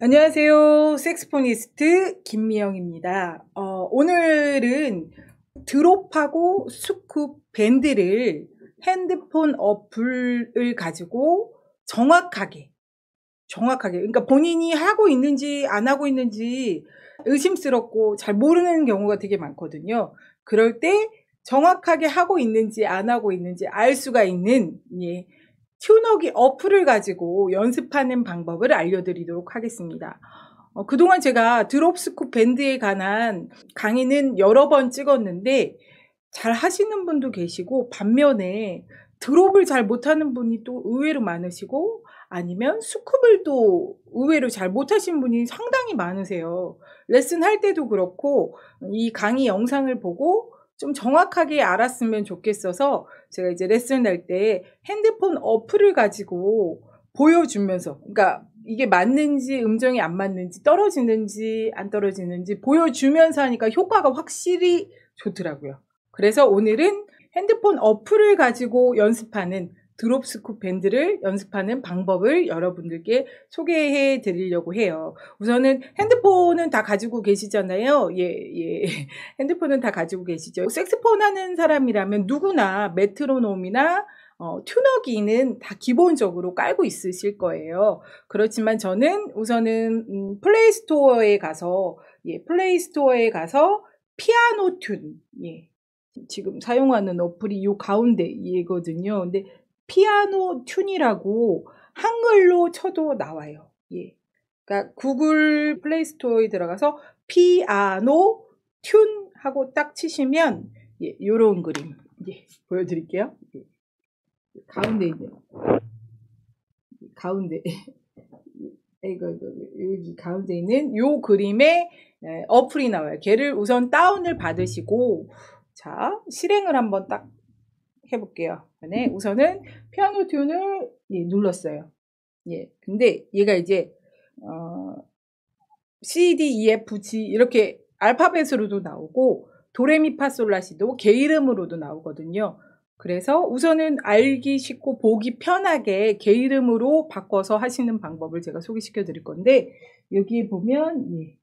안녕하세요. 색스포니스트 김미영입니다. 어, 오늘은 드롭하고 스쿱 밴드를 핸드폰 어플을 가지고 정확하게, 정확하게, 그러니까 본인이 하고 있는지 안 하고 있는지 의심스럽고 잘 모르는 경우가 되게 많거든요. 그럴 때 정확하게 하고 있는지 안 하고 있는지 알 수가 있는, 예, 튜너기 어플을 가지고 연습하는 방법을 알려드리도록 하겠습니다. 어, 그동안 제가 드롭스쿱 밴드에 관한 강의는 여러 번 찍었는데 잘 하시는 분도 계시고 반면에 드롭을 잘 못하는 분이 또 의외로 많으시고 아니면 스쿱을 또 의외로 잘 못하신 분이 상당히 많으세요. 레슨 할 때도 그렇고 이 강의 영상을 보고 좀 정확하게 알았으면 좋겠어서 제가 이제 레슨 할때 핸드폰 어플을 가지고 보여주면서 그러니까 이게 맞는지 음정이 안 맞는지 떨어지는지 안 떨어지는지 보여주면서 하니까 효과가 확실히 좋더라고요. 그래서 오늘은 핸드폰 어플을 가지고 연습하는 드롭스쿱 밴드를 연습하는 방법을 여러분들께 소개해 드리려고 해요. 우선은 핸드폰은 다 가지고 계시잖아요. 예, 예. 핸드폰은 다 가지고 계시죠. 색스폰 하는 사람이라면 누구나 메트로놈이나 어, 튜너기는 다 기본적으로 깔고 있으실 거예요. 그렇지만 저는 우선은 음, 플레이스토어에 가서 예, 플레이스토어에 가서 피아노 튠 예, 지금 사용하는 어플이 요 가운데 이거든요. 근데 피아노 튠이라고 한글로 쳐도 나와요. 예. 그러니까 구글 플레이스토어에 들어가서 피아노 튠 하고 딱 치시면 예, 요런 그림 예, 보여드릴게요. 예. 가운데 있는 가운데 이거, 이거 여기 가운데 있는 요 그림에 예, 어플이 나와요. 걔를 우선 다운을 받으시고 자 실행을 한번 딱 해볼게요. 네, 우선은 피아노 튠을 예, 눌렀어요. 예, 근데 얘가 이제 어, C, D, E, F, G 이렇게 알파벳으로도 나오고 도레미파솔라시도 개 이름으로도 나오거든요. 그래서 우선은 알기 쉽고 보기 편하게 개 이름으로 바꿔서 하시는 방법을 제가 소개시켜 드릴 건데 여기에 보면 예,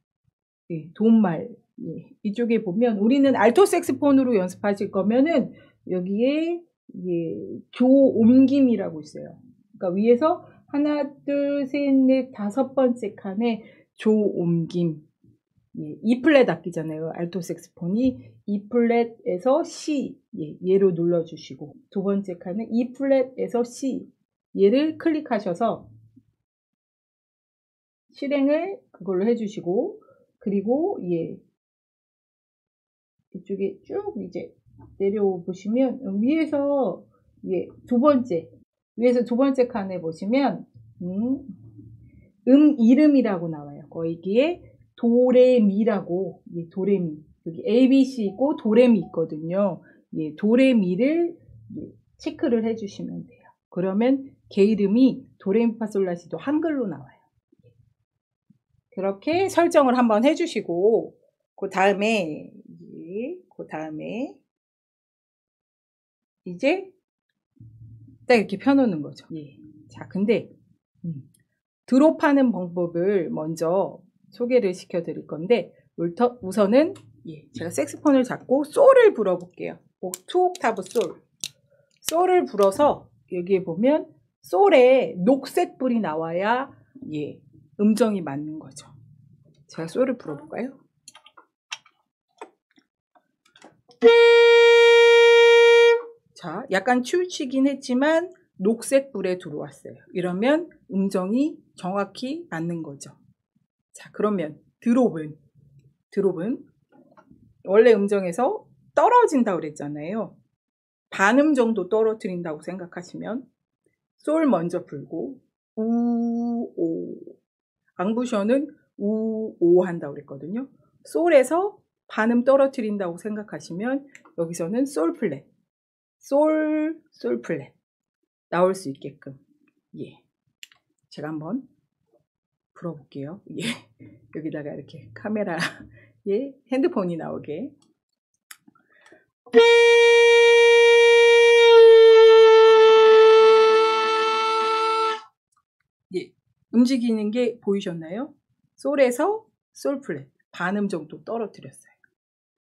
예, 돈말 예, 이쪽에 보면 우리는 알토 색스폰으로 연습하실 거면은 여기에 예, 조옮김이라고 있어요. 그러니까 위에서 하나, 둘, 셋, 넷, 다섯 번째 칸에 조 옮김. 예, E 플랫 악기잖아요. 알토 색스폰이 E 플랫에서 C 예, 얘로 눌러주시고 두 번째 칸은 E 플랫에서 C 얘를 클릭하셔서 실행을 그걸로 해주시고 그리고 예 이쪽에 쭉 이제 내려오 보시면 위에서 예, 두 번째 위에서 두 번째 칸에 보시면 음, 음 이름이라고 나와요. 거기에 도레미라고 예, 도레미 여기 ABC 있고 도레미 있거든요. 예, 도레미를 예, 체크를 해주시면 돼요. 그러면 개 이름이 도레미파솔라시도 한글로 나와요. 그렇게 설정을 한번 해주시고 그 다음에 예, 그 다음에 이제 딱 이렇게 펴놓는 거죠. 예. 자, 근데 음, 드롭하는 방법을 먼저 소개를 시켜드릴 건데 우선은 예, 제가 색소폰을 잡고 솔을 불어볼게요. two 옥타브 솔. 솔을 불어서 여기에 보면 솔에 녹색 불이 나와야 예, 음정이 맞는 거죠. 제가 솔을 불어볼까요? 자, 약간 치우치긴 했지만 녹색 불에 들어왔어요. 이러면 음정이 정확히 맞는 거죠. 자, 그러면 드롭은 드롭은 원래 음정에서 떨어진다고 그랬잖아요. 반음 정도 떨어뜨린다고 생각하시면 솔 먼저 불고 우, 오. 앙부셔는 우, 오 한다고 그랬거든요. 솔에서 반음 떨어뜨린다고 생각하시면 여기서는 솔 플랫, 솔, 솔 플랫 나올 수 있게끔 예. 제가 한번 불어볼게요. 예. 여기다가 이렇게 카메라 예, 핸드폰이 나오게 예, 움직이는 게 보이셨나요? 솔에서 솔 플랫 반음 정도 떨어뜨렸어요.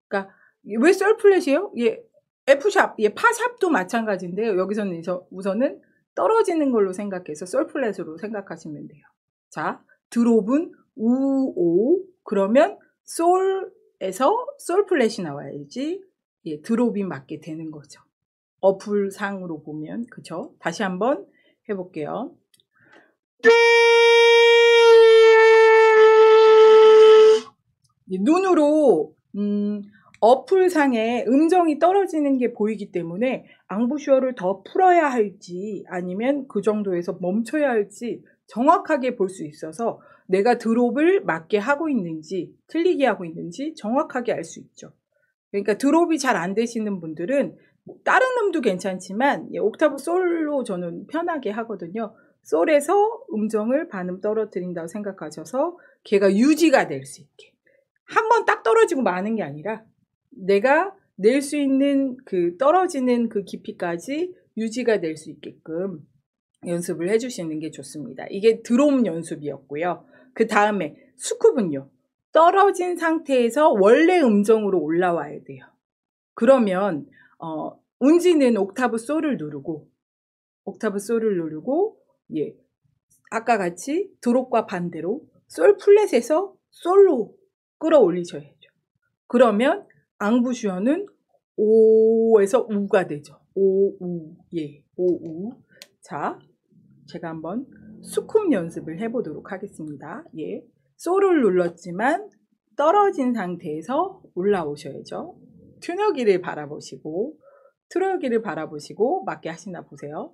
그러니까 왜 솔 플랫이에요? 예, F sharp, 예, 파 sharp도 마찬가지인데요. 여기서는 우선은 떨어지는 걸로 생각해서 솔 플랫으로 생각하시면 돼요. 자, 드롭은 우 오 그러면 솔에서 솔 플랫이 나와야지 예, 드롭이 맞게 되는 거죠. 어플상으로 보면 그죠? 다시 한번 해볼게요. 눈으로 음, 어플상에 음정이 떨어지는 게 보이기 때문에 앙부슈어를 더 풀어야 할지 아니면 그 정도에서 멈춰야 할지 정확하게 볼 수 있어서 내가 드롭을 맞게 하고 있는지 틀리게 하고 있는지 정확하게 알 수 있죠. 그러니까 드롭이 잘 안 되시는 분들은 뭐 다른 음도 괜찮지만 예, 옥타브 솔로 저는 편하게 하거든요. 솔에서 음정을 반음 떨어뜨린다고 생각하셔서 걔가 유지가 될 수 있게 한 번 딱 떨어지고 마는 게 아니라 내가 낼 수 있는 그 떨어지는 그 깊이까지 유지가 될 수 있게끔 연습을 해주시는 게 좋습니다. 이게 드롬 연습이었고요. 그 다음에 수쿱은요. 떨어진 상태에서 원래 음정으로 올라와야 돼요. 그러면 어, 운지는 옥타브 솔을 누르고 옥타브 솔을 누르고 예 아까 같이 드롭과 반대로 솔 플랫에서 솔로 끌어올리셔야죠. 그러면 앙부슈어는 오에서 우가 되죠. 오, 우, 예, 오, 우. 자, 제가 한번 수쿰 연습을 해보도록 하겠습니다. 예, 솔을 눌렀지만 떨어진 상태에서 올라오셔야죠. 튜너기를 바라보시고 트러기를 바라보시고 맞게 하시나 보세요.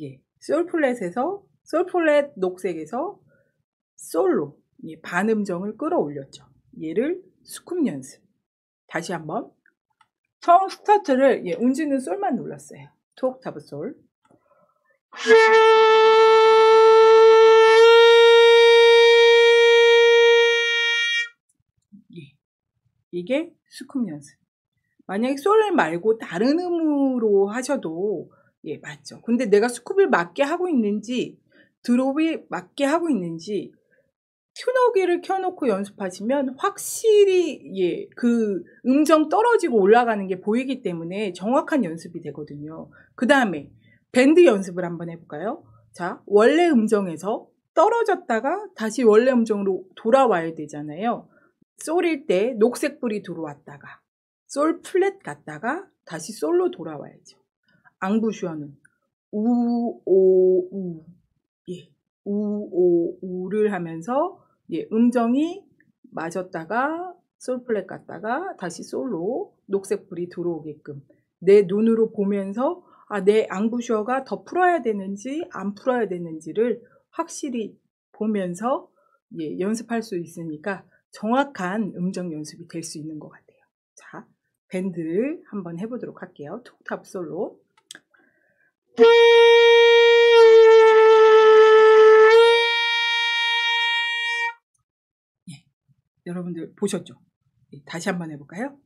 예, 솔플랫에서 솔플랫 녹색에서 솔로 예, 반음정을 끌어올렸죠. 얘를 scoop 연습. 다시 한번 처음 스타트를 예, 운지는 솔만 눌렀어요. two 옥타브 솔. 예, 이게 scoop 연습. 만약에 솔 말고 다른 음으로 하셔도 예 맞죠. 근데 내가 scoop을 맞게 하고 있는지 드롭이 맞게 하고 있는지 튜너기를 켜놓고 연습하시면 확실히 예, 그 음정 떨어지고 올라가는 게 보이기 때문에 정확한 연습이 되거든요. 그 다음에 밴드 연습을 한번 해볼까요? 자, 원래 음정에서 떨어졌다가 다시 원래 음정으로 돌아와야 되잖아요. 솔일 때 녹색 불이 들어왔다가 솔 플랫 갔다가 다시 솔로 돌아와야죠. 앙부슈어는 우, 오, 우. 예. 우, 오, 우를 하면서 예, 음정이 맞았다가 솔 플랫 갔다가 다시 솔로 녹색 불이 들어오게끔 내 눈으로 보면서 아, 내 앙부슈어가 더 풀어야 되는지 안 풀어야 되는지를 확실히 보면서 예, 연습할 수 있으니까 정확한 음정 연습이 될 수 있는 것 같아요. 자, 밴드를 한번 해보도록 할게요. 톡탑 솔로. 여러분들 보셨죠? 예, 다시 한번 해볼까요?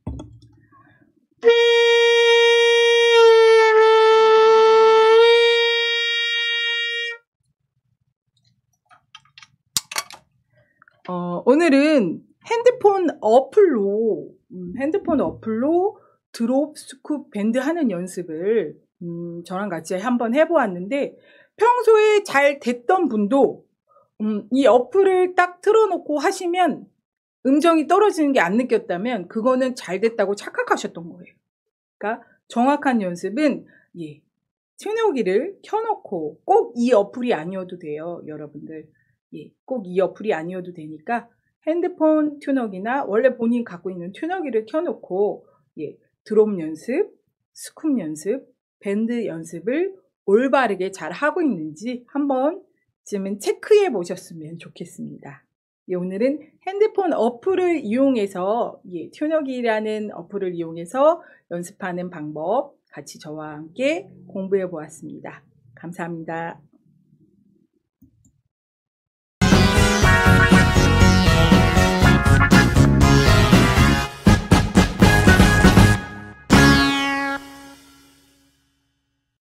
어, 오늘은 핸드폰 어플로 음, 핸드폰 어플로 드롭, 스쿱, 밴드 하는 연습을 음, 저랑 같이 한번 해보았는데 평소에 잘 됐던 분도 음, 이 어플을 딱 틀어놓고 하시면 음정이 떨어지는 게 안 느꼈다면 그거는 잘 됐다고 착각하셨던 거예요. 그러니까 정확한 연습은 예, 튜너기를 켜놓고 꼭 이 어플이 아니어도 돼요, 여러분들. 예, 꼭 이 어플이 아니어도 되니까 핸드폰 튜너기나 원래 본인 갖고 있는 튜너기를 켜놓고 예, 드롭 연습, 스쿱 연습, 밴드 연습을 올바르게 잘 하고 있는지 한번쯤은 체크해 보셨으면 좋겠습니다. 예, 오늘은 핸드폰 어플을 이용해서 예, 튜너기라는 어플을 이용해서 연습하는 방법 같이 저와 함께 공부해 보았습니다. 감사합니다.